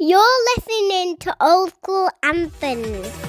You're listening to Oldskool Anthems.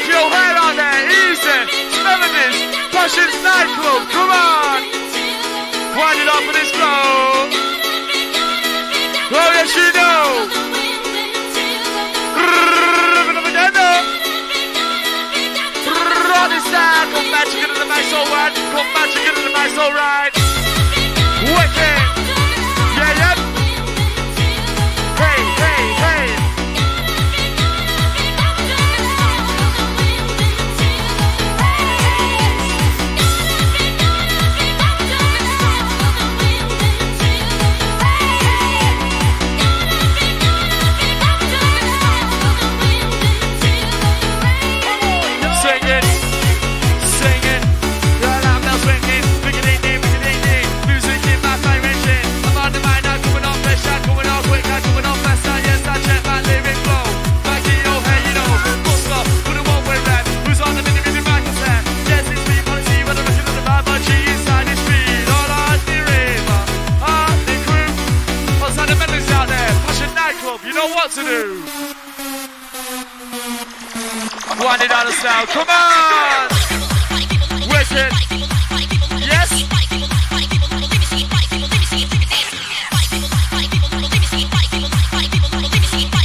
Put your head on that easy. Melodiez, Passions nightclub. Come on. Wind it up for this flow. Oh, yes, you know. Come back, get in the alright. Come back, get in the alright. do. One it out of sound. Come on. Where's it? Yes.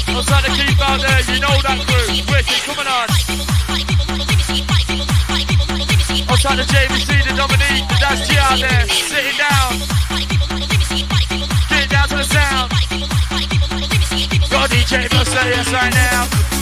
I'm trying to keep out there. You know that crew. Where's it? Coming on. I'm trying to JVC, the Dominique, the Dash G out there. Sitting down. Get down to the sound. DJ Buster, yes right now.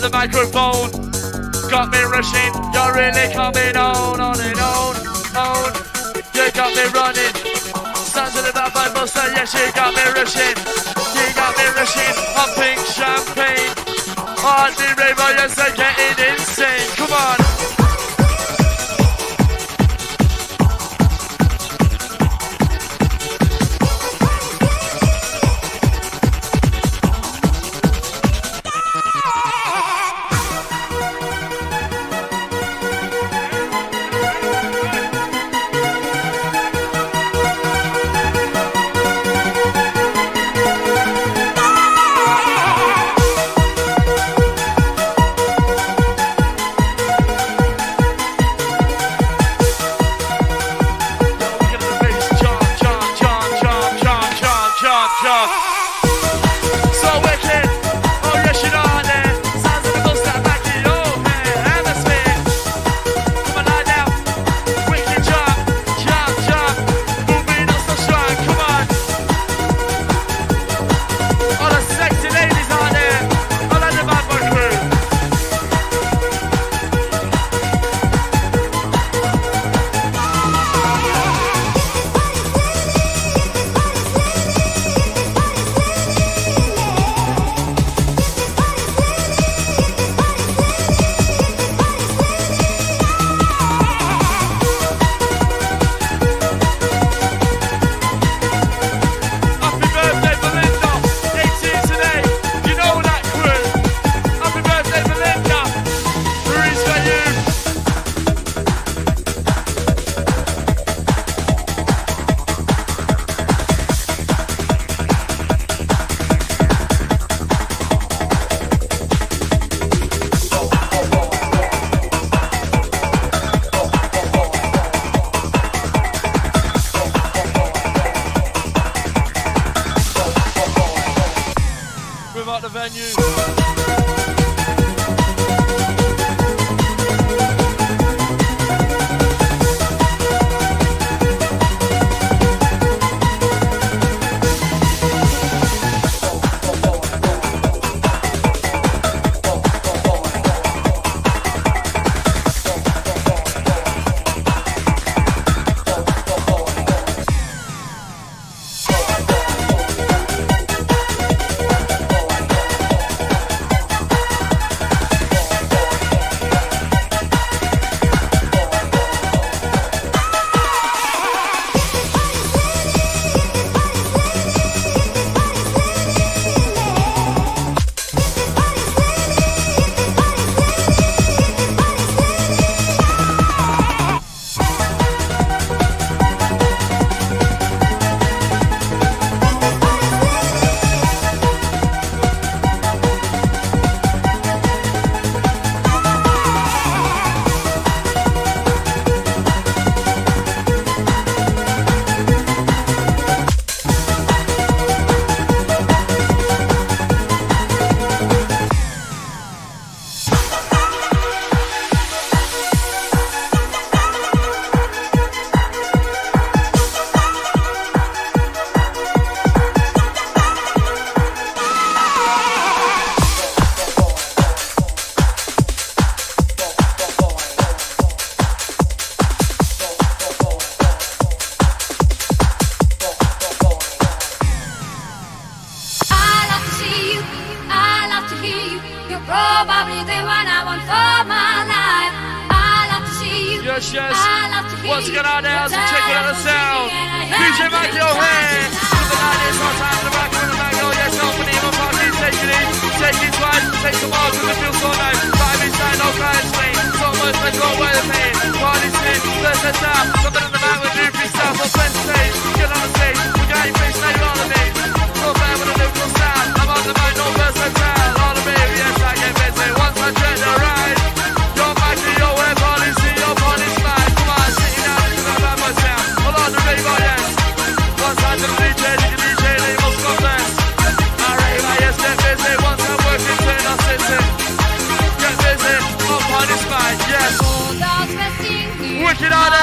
the microphone. Got me rushing, you're really coming on, on and on, on. You got me running. Standing about my Mustang, yes, you got me rushing. You got me rushing, I'm pink champagne. On the river, yes, they're getting insane. Come on.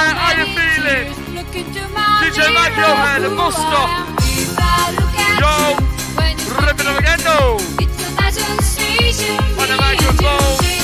out how you feeling. DJ Mikey O'Hare, bus stop. Yo, ripping up again, no. On the microphone.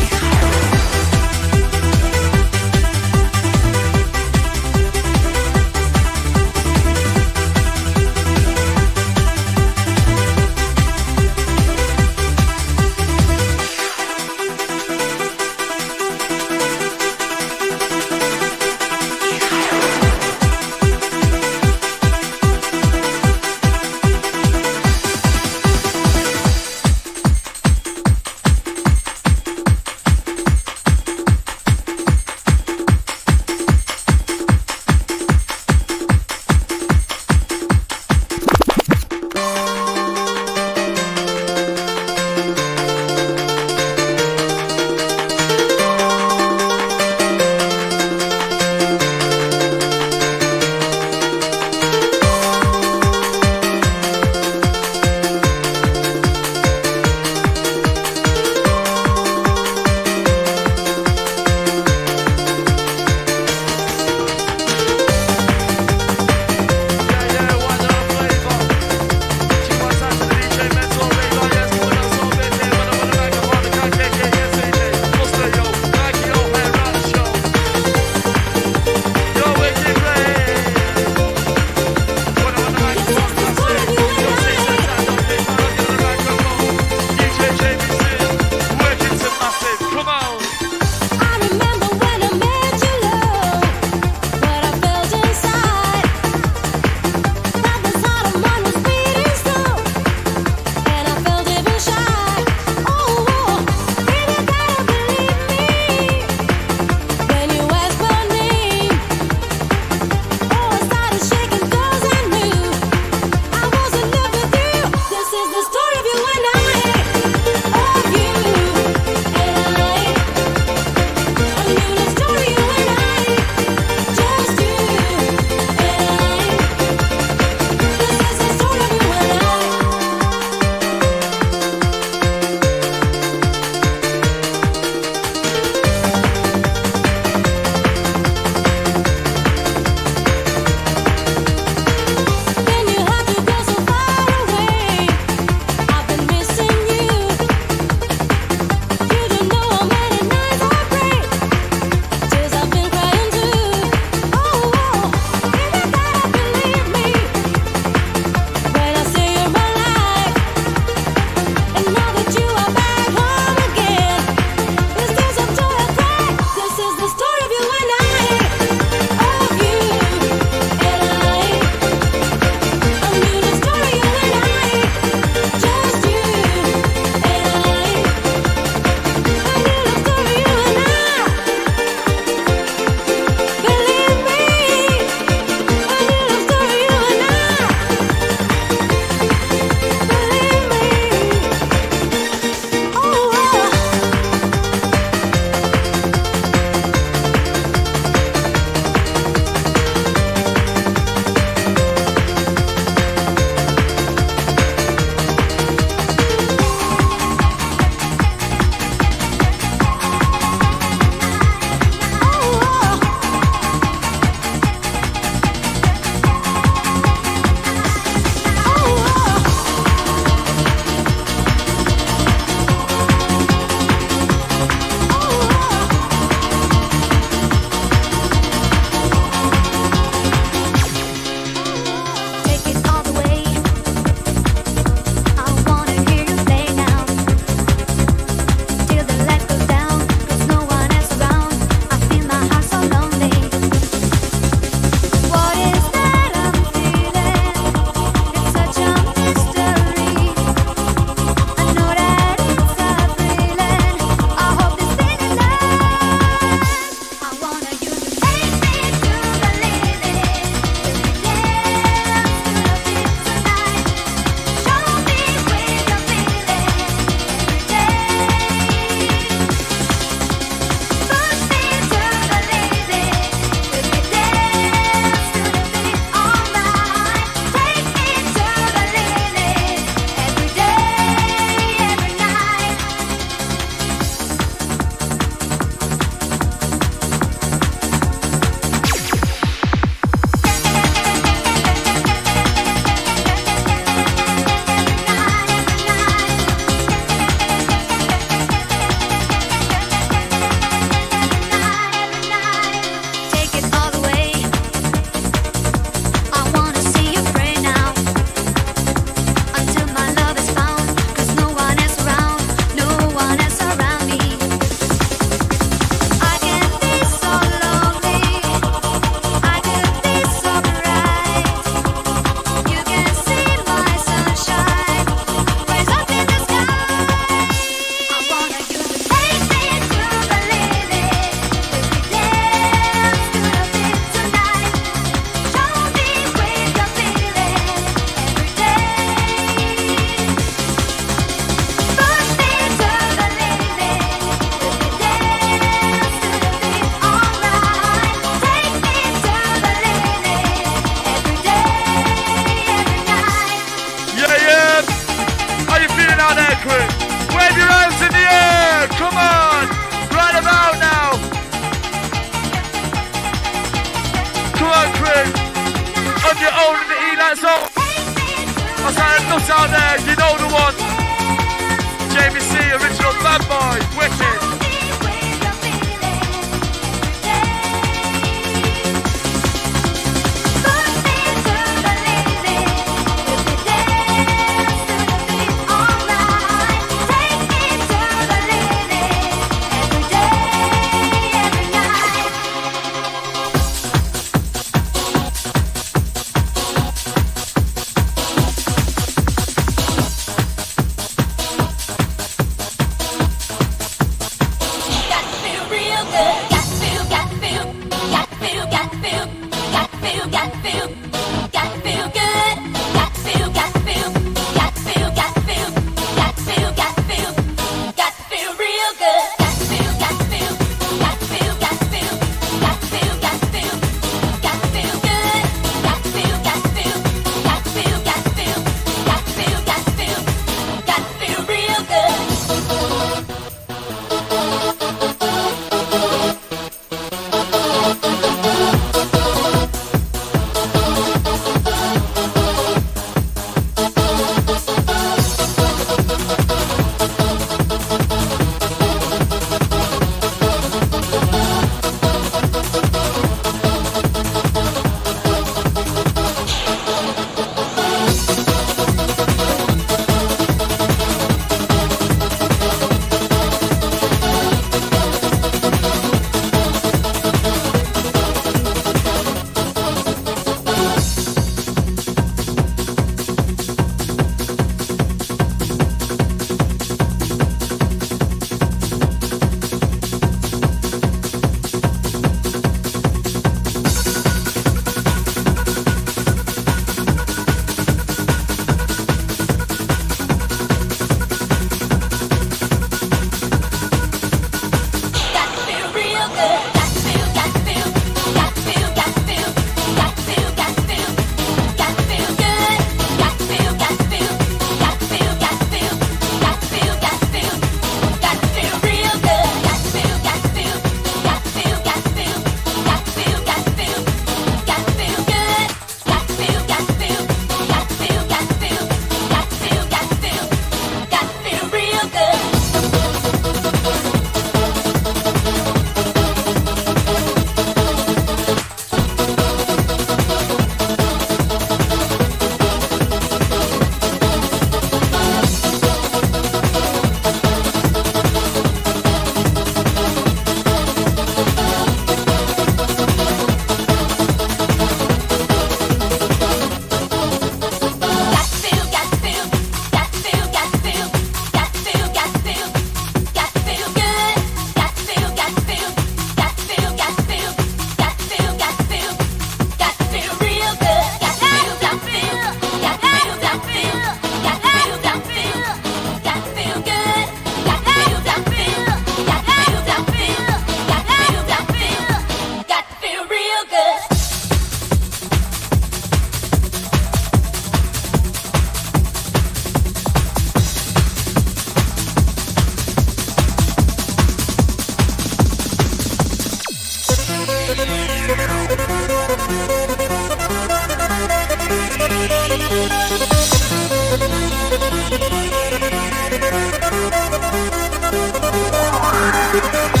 Book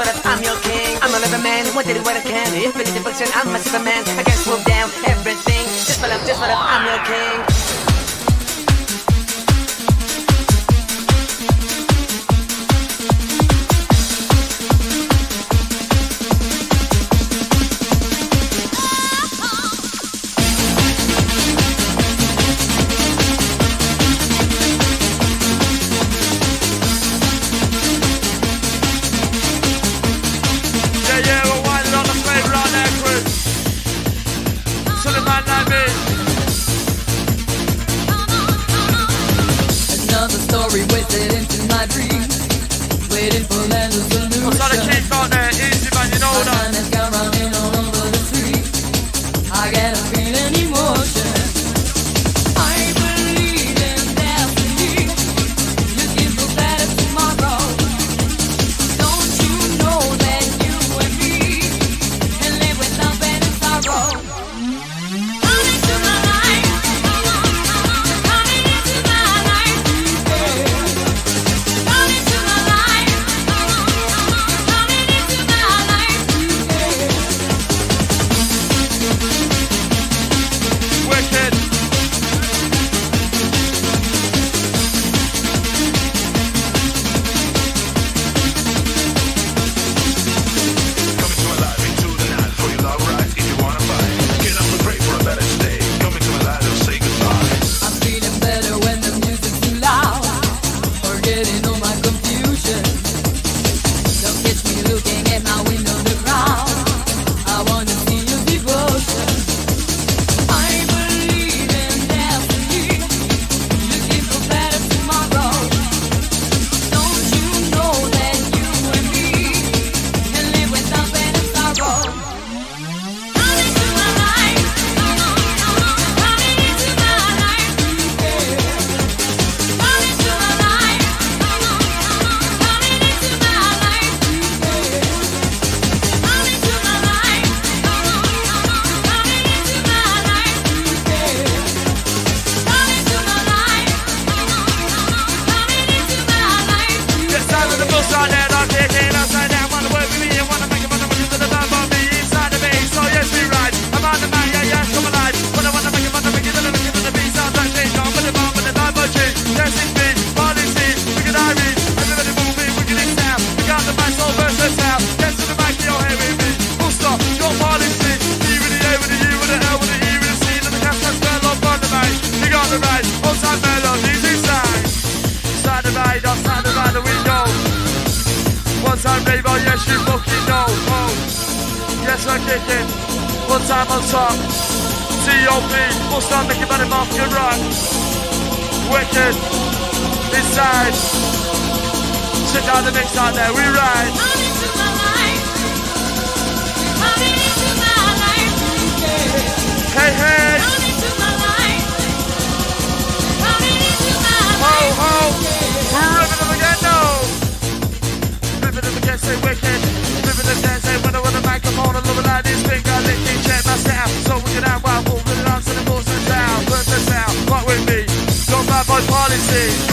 for that I'm your king. I'm a living man, what did it what I can. If it is a function, I'm a superman. I can swoop down everything. Just for love, just for love, I'm your king. looking at my bad boy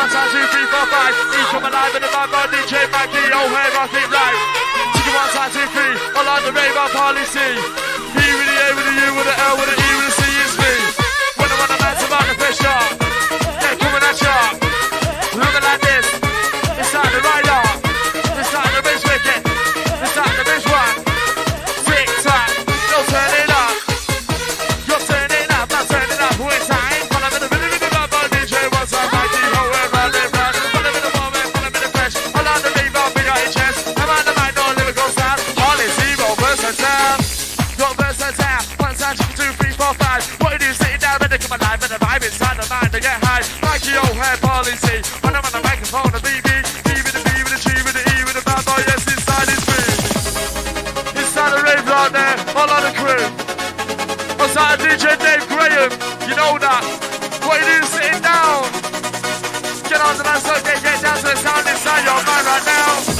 One two three four five. out two, three, four, five. Each of alive in the back by DJ Mackie. Oh, hey, I think right. Chicken one, two, three. I like the rave, policy. He with the A with the U with the L with the When I'm on the microphone, inside the rave out there, all the crew. DJ Dave Graham, you know that. What sitting down. Get that get down to the sound inside your mind right now.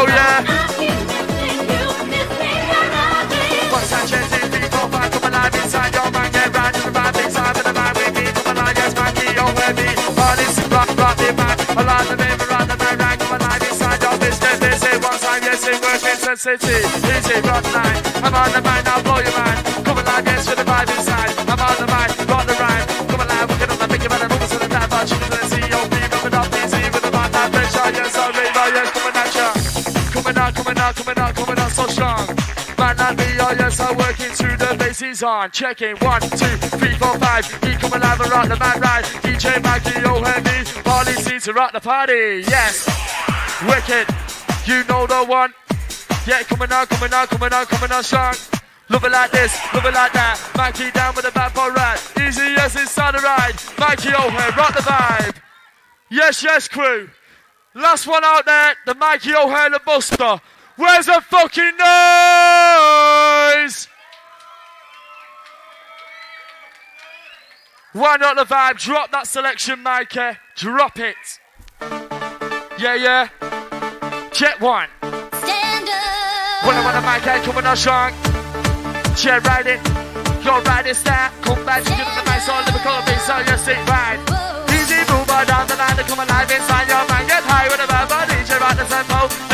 Oh yeah. Alive inside your mind? Get right the vibe inside the mind. Alive, yes, me. Alive, baby, right, come alive city. Easy, rock, nine. I'm on the mind, I'll blow your mind. Come alive, yes, for the vibe inside. I'm on the mind, rock the rhyme. Come alive, we're gonna make it better. Move us to the time, but you can see, oh, be up easy with the mind, that pressure, yes, I'll leave, oh, yes, come out, coming out, coming out so strong. Man and me, oh yes, I'm working to the bass on. Checking one, two, three, four, five. He coming live around the mad ride. DJ Maggie, oh heavy, Barley seems to rock the party. Yes, wicked, you know the one. Yeah, coming out, coming out, coming out, coming out strong. Love it like this, love it like that. Mikey down with a bad boy ride. Easy as inside the ride. Mikey O'Hare, rock the vibe. Yes, yes, crew. Last one out there, the Mikey O'Hare, the Buster. Where's the fucking noise? Why not the vibe? Drop that selection, Mikey. Drop it. Yeah, yeah. Jet one. Stand up. When I want a mic, come on, I'll shank. Jet ride it. Your ride is that. Come back, you the mic, so let me call me, so you sit right. Easy mover down the line, come alive inside your mind. Get high with a vibe, DJ, Ride the tempo.